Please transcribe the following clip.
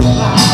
Vamos lá.